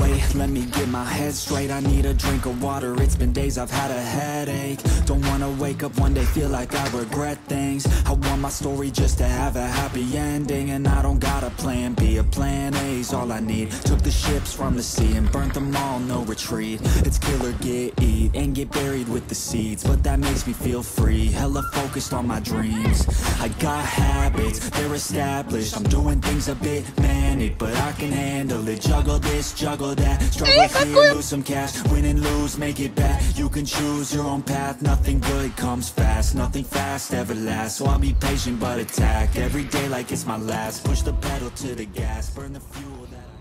Wait, let me get my head straight. I need a drink of water. It's been days I've had a headache. Don't wanna wake up one day Feel like I regret things My story just to have a happy ending And I don't got a plan. B A plan A's all I need. Took the ships from the sea And burnt them all, no retreat. It's kill or get eat And get buried with the seeds But that makes me feel free. Hella focused on my dreams. I got habits, they're established. I'm doing things a bit manic But I can handle it. Juggle this, juggle that. Struggle here, lose some cash. Win and lose, make it back. You can choose your own path. Nothing good comes fast. Nothing fast ever lasts. So I'll be patient but attack. Every day like it's my last. Push the pedal to the gas. Burn the fuel that